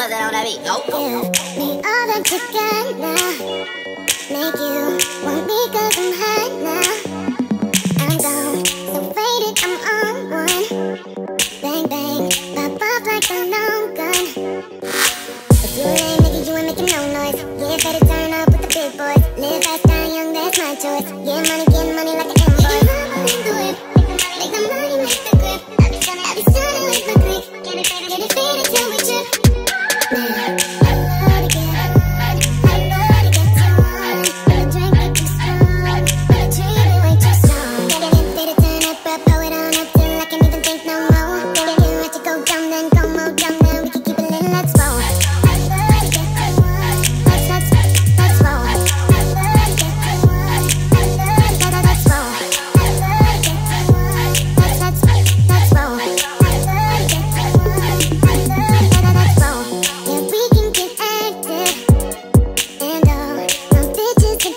Cause I don't have ego. You me all that you got now. Make you want me cause I'm hot now. I'm gone, so faded, I'm on one. Bang, bang, pop off like a long gun. If you ain't making, you ain't making no noise. Yeah, better turn up with the big boys. Live fast, die young, that's my choice. Yeah, money,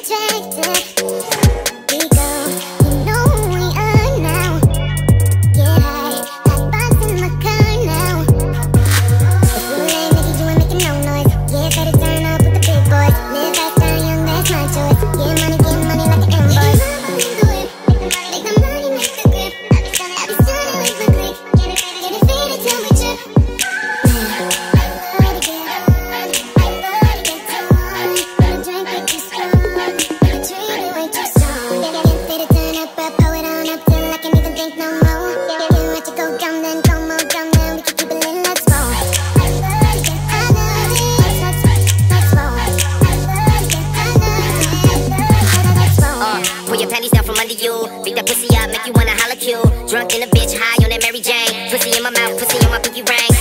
Santa. doggies down from under you. Beat that pussy up, make you wanna holla Q. Drunk in a bitch, high on that Mary Jane. Pussy in my mouth, pussy on my pinky ring.